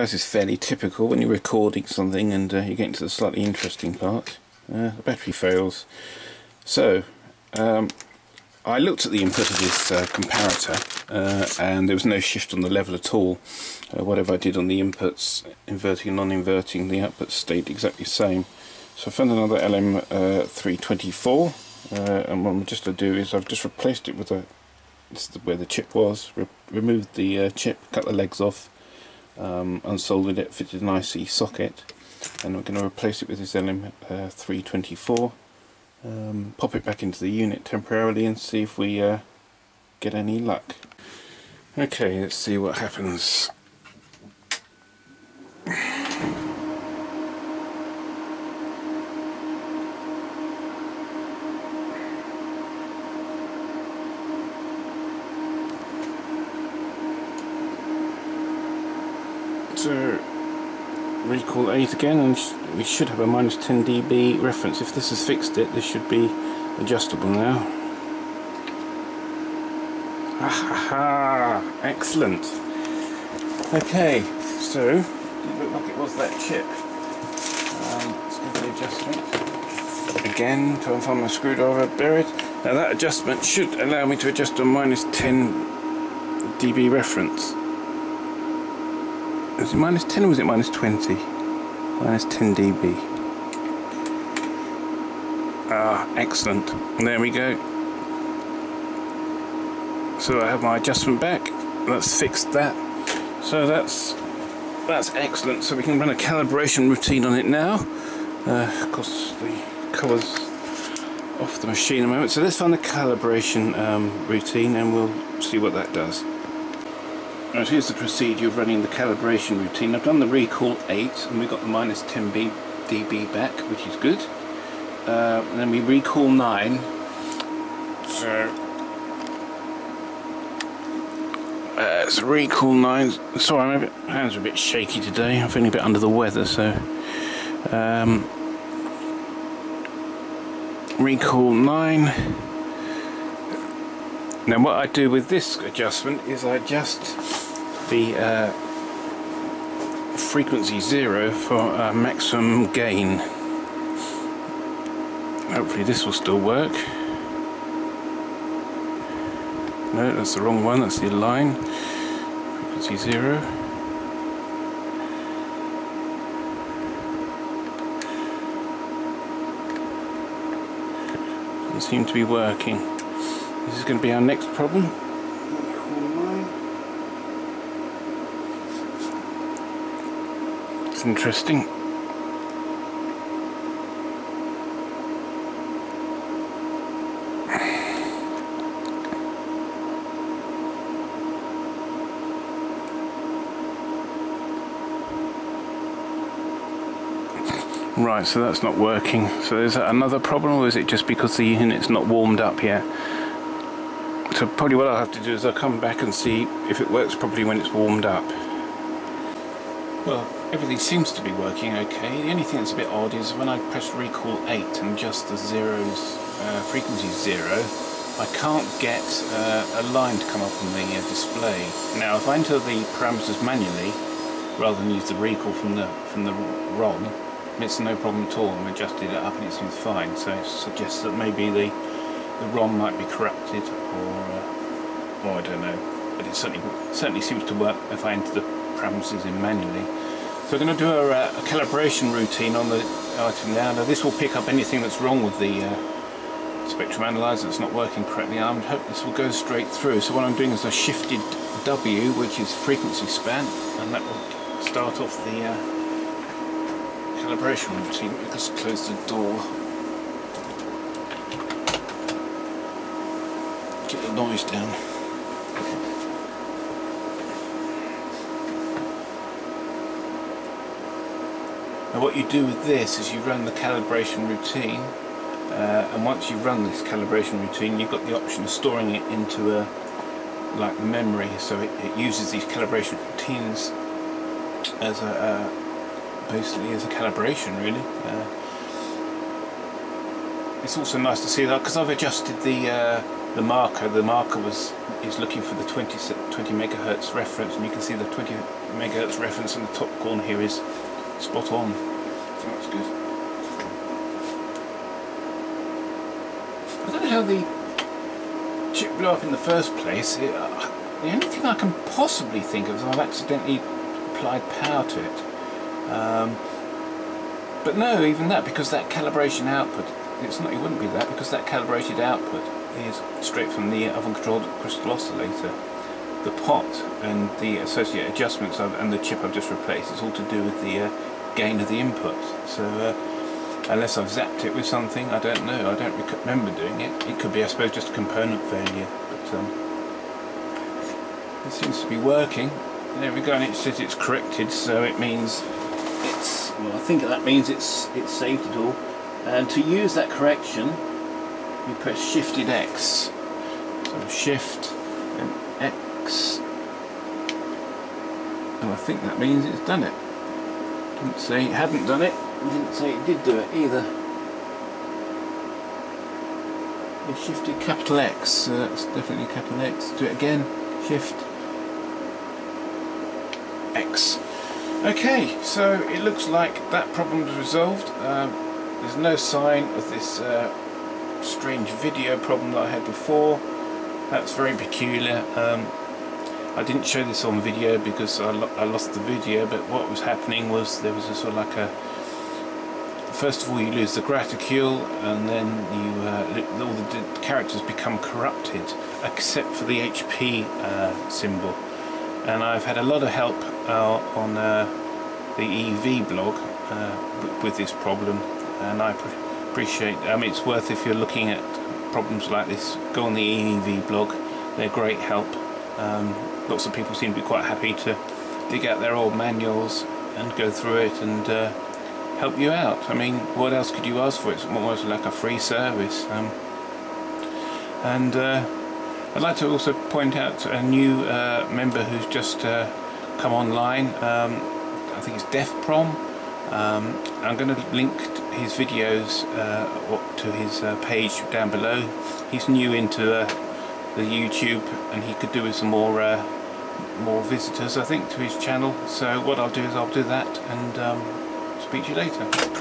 This is fairly typical when you're recording something and uh, you get into the slightly interesting part. Uh, the battery fails. So, um, I looked at the input of this uh, comparator uh, and there was no shift on the level at all. Uh, whatever I did on the inputs, inverting and non-inverting, the output stayed exactly the same. So I found another LM324 uh, and what I'm just going to do is I've just replaced it with a, this is where the chip was, Re removed the chip, cut the legs off, um, unsoldered it, fitted an IC socket and we're going to replace it with this LM324 uh, um, pop it back into the unit temporarily and see if we uh, get any luck. Okay let's see what happens So recall 8 again and we should have a minus 10 dB reference. If this has fixed it, this should be adjustable now. Ah. Excellent. Okay, so it looked like it was that chip. Um, let's give the adjustment. Again, try and find my screwdriver buried. Now that adjustment should allow me to adjust to minus 10 dB reference. Was it minus 10 or was it minus 20? Minus 10 dB. Ah, excellent. There we go. So I have my adjustment back. That's fixed that. So that's that's excellent. So we can run a calibration routine on it now. Uh, of course, the colours off the machine a moment. So let's find the calibration um, routine and we'll see what that does. Right, here's the procedure of running the calibration routine. I've done the recall 8 and we've got the minus 10 dB back, which is good. Uh, and then we recall 9. So, uh, it's recall 9. Sorry, my hands are a bit shaky today. I'm feeling a bit under the weather, so. Um, recall 9. Now what I do with this adjustment is I adjust the uh, frequency zero for uh, maximum gain. Hopefully this will still work. No, that's the wrong one, that's the line. Frequency zero. Doesn't seem to be working. This is going to be our next problem. It's interesting. Right, so that's not working. So is that another problem or is it just because the unit's not warmed up yet? So probably what I'll have to do is I'll come back and see if it works properly when it's warmed up. Well, everything seems to be working okay. The only thing that's a bit odd is when I press recall 8 and adjust the zeros, uh, frequency 0, I can't get uh, a line to come up on the uh, display. Now if I enter the parameters manually, rather than use the recall from the from the ROM, it's no problem at all. I'm adjusted it up and it seems fine. So it suggests that maybe the the ROM might be corrupted, or uh, or I don't know. But it certainly certainly seems to work if I enter the parameters in manually. So we're going to do a, uh, a, calibration routine on the item now. Now this will pick up anything that's wrong with the uh, spectrum analyzer that's not working correctly. I hope this will go straight through. So what I'm doing is I shifted W, which is frequency span, and that will start off the uh, calibration routine. Let's close the door. Get the noise down. Now what you do with this is you run the calibration routine uh, and once you run this calibration routine you've got the option of storing it into a like memory so it, it uses these calibration routines as a uh, basically as a calibration really uh, it's also nice to see that because I've adjusted the uh, the marker. The marker was is looking for the 20 20 megahertz reference, and you can see the 20 megahertz reference in the top corner here is spot on. That's good. I don't know how the chip blew up in the first place. It, uh, the only thing I can possibly think of is I've accidentally applied power to it. Um, but no, even that, because that calibration output, it's not, it wouldn't be that, because that calibrated output is straight from the oven controlled crystal oscillator. The pot and the associated adjustments and the chip I've just replaced, it's all to do with the uh, gain of the input. So uh, unless I've zapped it with something, I don't know, I don't remember doing it. It could be, I suppose, just a component failure. But um, it seems to be working. There we go, and it says it's corrected, so it means it's, well, I think that means it's, it's saved it all. And to use that correction, you press shifted X. So shift and X. And I think that means it's done it. Didn't say it hadn't done it, didn't say it did do it either. It shifted capital X, so that's definitely capital X. Do it again, shift X. Okay, so it looks like that problem is resolved. Um, there's no sign of this uh, strange video problem that I had before. That's very peculiar. Um, I didn't show this on video because I, lo I, lost the video, but what was happening was there was a sort of like a. First of all, you lose the graticule, and then you uh, all the characters become corrupted, except for the HP uh, symbol. And I've had a lot of help uh, on uh, the EEVblog uh, with this problem, and I appreciate. I mean, it's worth if you're looking at problems like this. Go on the EEVblog; they're great help. Um, lots of people seem to be quite happy to dig out their old manuals and go through it and uh, help you out. I mean, what else could you ask for? It's almost like a free service. Um, and uh, I'd like to also point out a new uh, member who's just uh, come online. Um, I think it's Defpom. Um, I'm going to link his videos uh, to his uh, page down below. He's new into the YouTube and he could do with some more more visitors I think to his channel so what I'll do is I'll do that and um, speak to you later.